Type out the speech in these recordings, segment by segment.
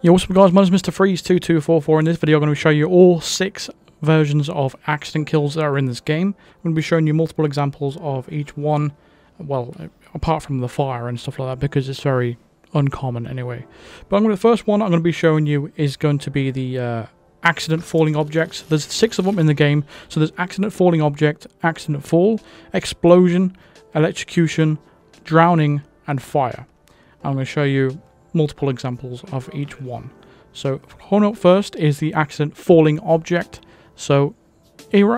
Yo, what's up guys, my name is Mr. Freeze2244. In this video I'm going to show you all six versions of accident kills that are in this game. I'm going to be showing you multiple examples of each one, well, apart from the fire and stuff like that, because it's very uncommon anyway. But I'm going to, the first one I'm going to be showing you is going to be the uh, accident falling objects. There's six of them in the game, so there's accident falling object, accident fall, explosion, electrocution, drowning, and fire. I'm going to show you multiple examples of each one. So up first is the accident falling object. So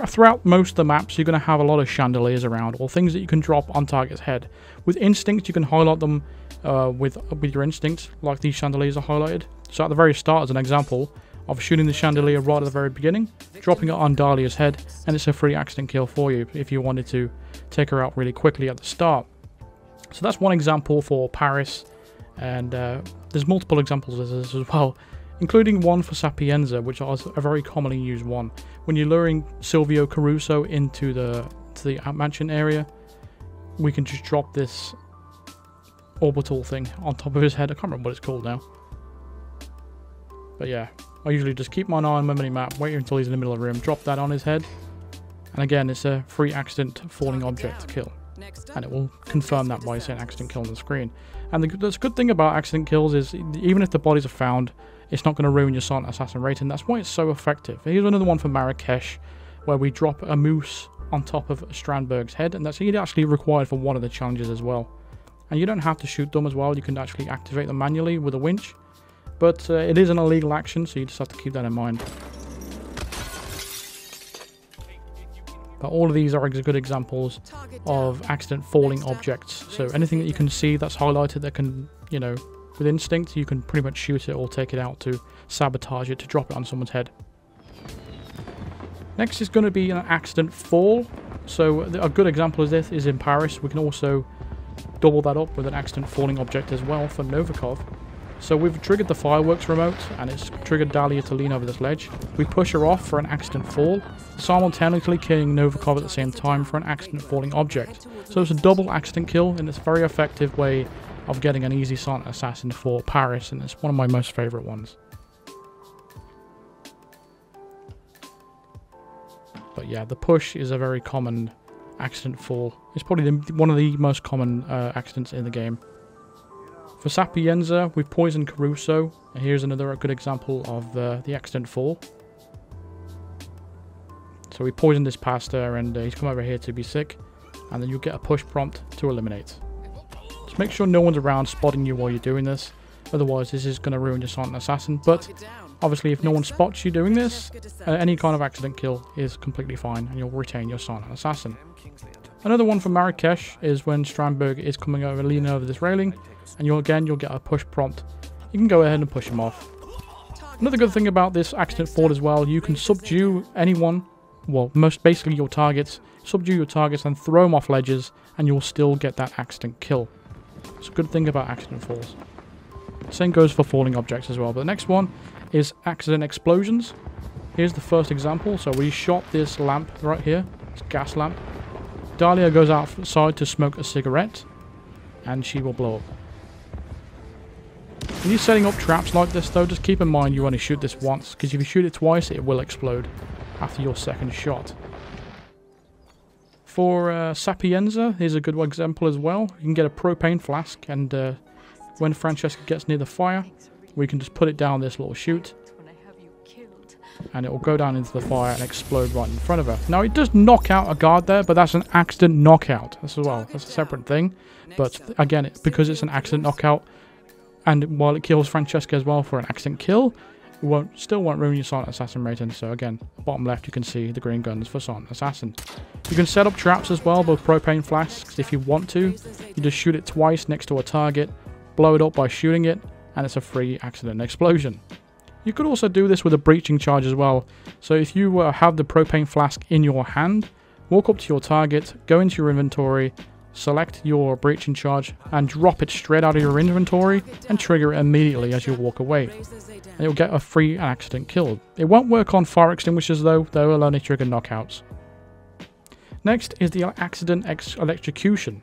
throughout most of the maps you're going to have a lot of chandeliers around or things that you can drop on target's head. With instinct you can highlight them uh, with, with your instincts, like these chandeliers are highlighted. So at the very start as an example of shooting the chandelier right at the very beginning, dropping it on Dalia's head and it's a free accident kill for you if you wanted to take her out really quickly at the start. So that's one example for Paris and uh, there's multiple examples of this as well, including one for Sapienza, which is a very commonly used one. When you're luring Silvio Caruso into the to the mansion area, we can just drop this orbital thing on top of his head. I can't remember what it's called now. But yeah, I usually just keep my eye on my mini map, wait until he's in the middle of the room, drop that on his head. And again, it's a free accident falling object to kill and it will confirm that by saying accident kill on the screen. And the, the good thing about accident kills is even if the bodies are found, it's not going to ruin your silent assassin rating. That's why it's so effective. Here's another one for Marrakesh, where we drop a moose on top of Strandberg's head, and that's actually required for one of the challenges as well. And you don't have to shoot them as well, you can actually activate them manually with a winch. But uh, it is an illegal action, so you just have to keep that in mind. But all of these are good examples of accident falling objects. So anything that you can see that's highlighted that can, you know, with instinct, you can pretty much shoot it or take it out to sabotage it, to drop it on someone's head. Next is going to be an accident fall. So a good example of this is in Paris. We can also double that up with an accident falling object as well for Novikov. So we've triggered the fireworks remote and it's triggered Dalia to lean over this ledge. We push her off for an accident fall, simultaneously killing Novikov at the same time for an accident falling object. So it's a double accident kill and it's a very effective way of getting an easy silent assassin for Paris and it's one of my most favourite ones. But yeah, the push is a very common accident fall. It's probably the, one of the most common uh, accidents in the game. For Sapienza, we've poisoned Caruso. And here's another good example of uh, the accident fall. So we poisoned this pasta and uh, he's come over here to be sick. And then you get a push prompt to eliminate. Just make sure no one's around spotting you while you're doing this. Otherwise, this is going to ruin your silent assassin. But obviously, if no one spots you doing this, uh, any kind of accident kill is completely fine and you'll retain your silent assassin. Another one for Marrakesh is when Strandberg is coming over, leaning over this railing, and you'll again you'll get a push prompt. You can go ahead and push them off. Another good thing about this accident fall as well, you can subdue anyone, well, most basically your targets, subdue your targets and throw them off ledges, and you'll still get that accident kill. It's a good thing about accident falls. Same goes for falling objects as well. But the next one is accident explosions. Here's the first example. So we shot this lamp right here, this gas lamp. Dalia goes outside to smoke a cigarette, and she will blow up. When you're setting up traps like this though, just keep in mind you only shoot this once, because if you shoot it twice, it will explode after your second shot. For uh, Sapienza, here's a good example as well. You can get a propane flask, and uh, when Francesca gets near the fire, we can just put it down this little chute, and it will go down into the fire and explode right in front of her. Now, it does knock out a guard there, but that's an accident knockout as well. That's a separate thing. But again, because it's an accident knockout, and while it kills Francesca as well for an accident kill, it won't still won't ruin your Silent Assassin rating. So again, bottom left you can see the green guns for Silent Assassin. You can set up traps as well with propane flasks if you want to. You just shoot it twice next to a target, blow it up by shooting it, and it's a free accident explosion. You could also do this with a breaching charge as well. So if you uh, have the propane flask in your hand, walk up to your target, go into your inventory, select your breaching charge and drop it straight out of your inventory and trigger it immediately as you walk away. And you'll get a free accident kill. It won't work on fire extinguishers though, they will only trigger knockouts. Next is the accident electrocution.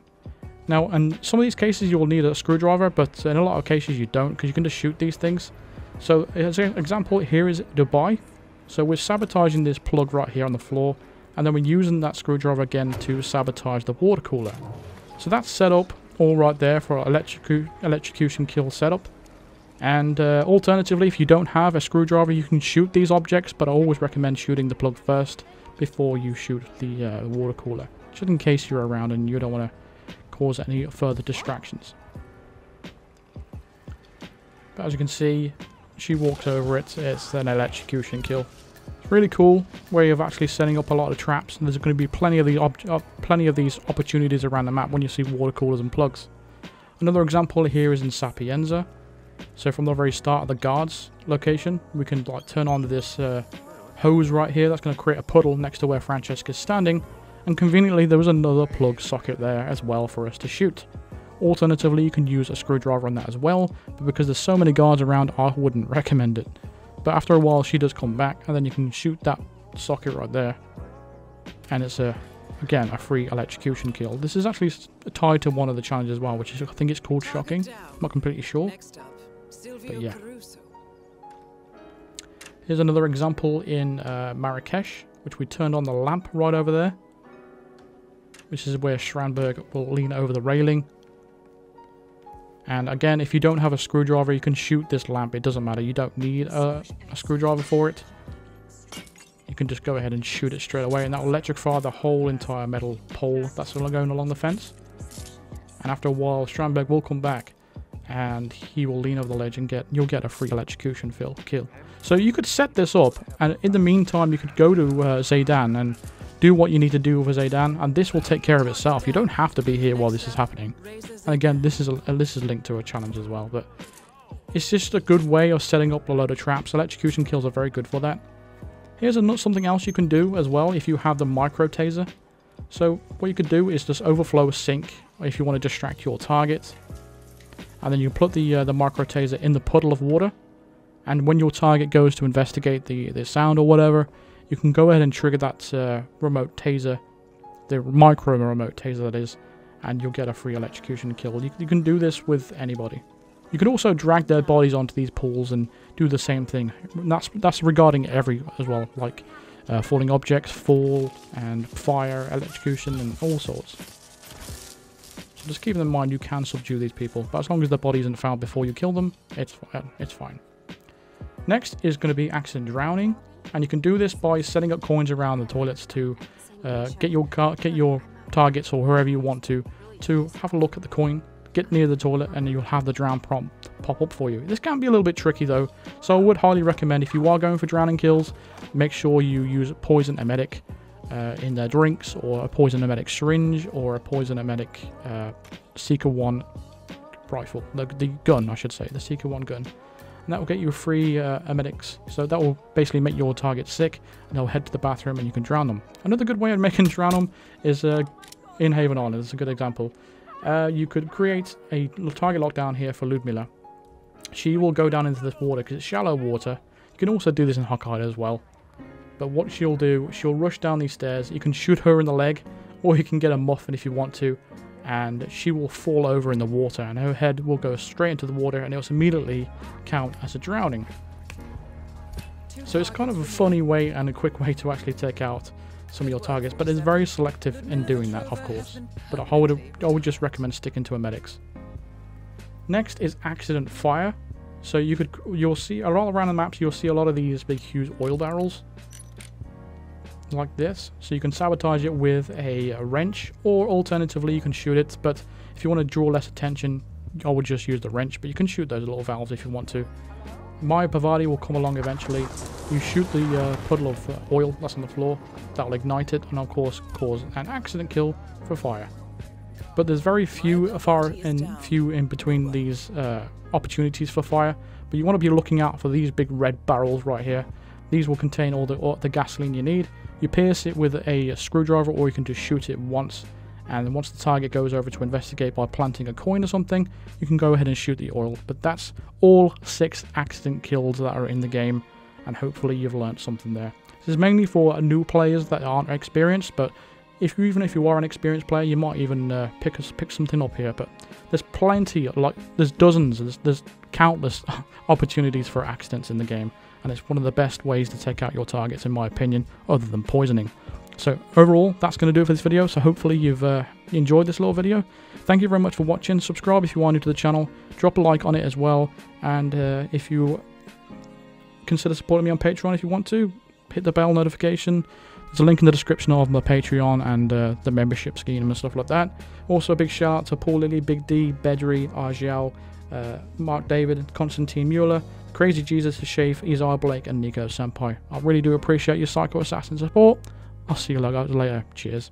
Now, in some of these cases you will need a screwdriver, but in a lot of cases you don't because you can just shoot these things. So as an example, here is Dubai. So we're sabotaging this plug right here on the floor, and then we're using that screwdriver again to sabotage the water cooler. So that's set up all right there for electric electrocution kill setup. And uh, alternatively, if you don't have a screwdriver, you can shoot these objects, but I always recommend shooting the plug first before you shoot the uh, water cooler, just in case you're around and you don't want to cause any further distractions. But as you can see, she walks over it, it's an electrocution kill. Really cool way of actually setting up a lot of traps, and there's going to be plenty of, the uh, plenty of these opportunities around the map when you see water coolers and plugs. Another example here is in Sapienza. So from the very start of the guards location, we can like turn on this uh, hose right here. That's going to create a puddle next to where Francesca's standing. And conveniently, there was another plug socket there as well for us to shoot. Alternatively, you can use a screwdriver on that as well, but because there's so many guards around, I wouldn't recommend it. But after a while, she does come back, and then you can shoot that socket right there. And it's a, again, a free electrocution kill. This is actually tied to one of the challenges as well, which is, I think it's called Shocking. I'm not completely sure. But yeah. Here's another example in uh, Marrakesh, which we turned on the lamp right over there. Which is where Strandberg will lean over the railing. And again, if you don't have a screwdriver, you can shoot this lamp. It doesn't matter. You don't need a, a screwdriver for it. You can just go ahead and shoot it straight away, and that will electrify the whole entire metal pole that's going along the fence. And after a while, Strandberg will come back and he will lean over the ledge and get you'll get a free electrocution fill, kill. So you could set this up, and in the meantime, you could go to uh, Zaydan and do what you need to do with a Zaydan, and this will take care of itself. You don't have to be here while this is happening. And again, this is a, this is linked to a challenge as well, but it's just a good way of setting up a load of traps. Electrocution kills are very good for that. Here's a, something else you can do as well if you have the micro taser. So what you could do is just overflow a sink if you want to distract your target and then you put the uh, the micro taser in the puddle of water and when your target goes to investigate the, the sound or whatever you can go ahead and trigger that uh, remote taser the micro remote taser that is and you'll get a free electrocution kill. You, you can do this with anybody. You can also drag their bodies onto these pools and do the same thing. That's that's regarding every as well like uh, falling objects fall and fire electrocution and all sorts. So just keep in mind you can subdue these people, but as long as the body isn't found before you kill them, it's, it's fine. Next is going to be accident drowning, and you can do this by setting up coins around the toilets to uh, get your get your targets or whoever you want to to have a look at the coin, get near the toilet, and you'll have the drown prompt pop up for you. This can be a little bit tricky though, so I would highly recommend if you are going for drowning kills, make sure you use a poison emetic uh, in their drinks, or a poison emetic syringe, or a poison emetic uh, Seeker 1 rifle. The, the gun, I should say, the Seeker 1 gun. And that will get you free uh, emetics. So that will basically make your target sick, and they'll head to the bathroom and you can drown them. Another good way of making drown them is uh, in Haven Island. It's a good example. Uh, you could create a target lockdown here for Ljudmila. She will go down into this water because it's shallow water. You can also do this in Hokkaido as well. But what she'll do, she'll rush down these stairs. You can shoot her in the leg, or you can get a muffin if you want to, and she will fall over in the water, and her head will go straight into the water, and it'll immediately count as a drowning. So it's kind of a funny way and a quick way to actually take out some of your targets, but it's very selective in doing that, of course. But I would, I would just recommend sticking to emetics. Next is accident fire. So you could, you'll see a lot around the maps. You'll see a lot of these big, huge oil barrels like this. So you can sabotage it with a, a, wrench, or alternatively you can shoot it, but if you want to draw less attention, I would just use the wrench, but you can shoot those little valves if you want to. Maya Parvati will come along eventually. You shoot the uh, puddle of uh, oil that's on the floor, that will ignite it, and of course cause an accident kill for fire. But there's very few far and few in between these uh, opportunities for fire, but you want to be looking out for these big red barrels right here. These will contain all the, all the gasoline you need, you pierce it with a screwdriver or you can just shoot it once and once the target goes over to investigate by planting a coin or something, you can go ahead and shoot the oil. But that's all six accident kills that are in the game and hopefully you've learned something there. This is mainly for new players that aren't experienced, but if you even if you are an experienced player, you might even uh, pick pick something up here. But there's plenty, like there's dozens, there's, there's countless opportunities for accidents in the game, and it's one of the best ways to take out your targets, in my opinion, other than poisoning. So overall, that's going to do it for this video. So hopefully you've uh, enjoyed this little video. Thank you very much for watching. Subscribe if you are new to the channel. Drop a like on it as well. And uh, if you consider supporting me on Patreon if you want to, hit the bell notification. There's a link in the description of my Patreon and uh, the membership scheme and stuff like that. Also, a big shout out to Paul Lilly, Big D, Bedry, Argel, uh, Mark David, Constantine Mueller, Crazy Jesus, Shafe, Isaiah Blake, and Nico Senpai. I really do appreciate your Psycho Assassin support. I'll see you guys later. Cheers.